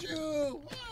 You.